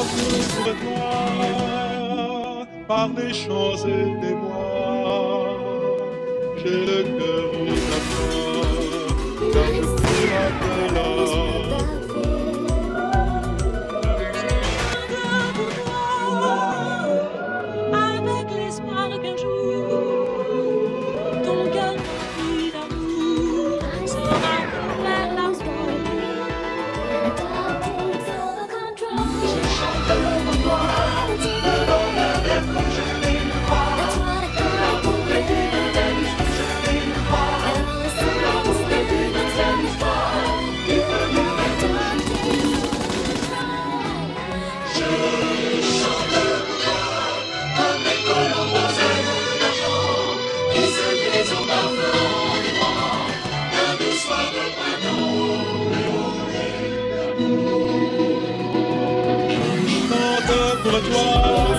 entouré sur toi par des chants et des voix. J'ai le cœur brisé. Chante pour toi.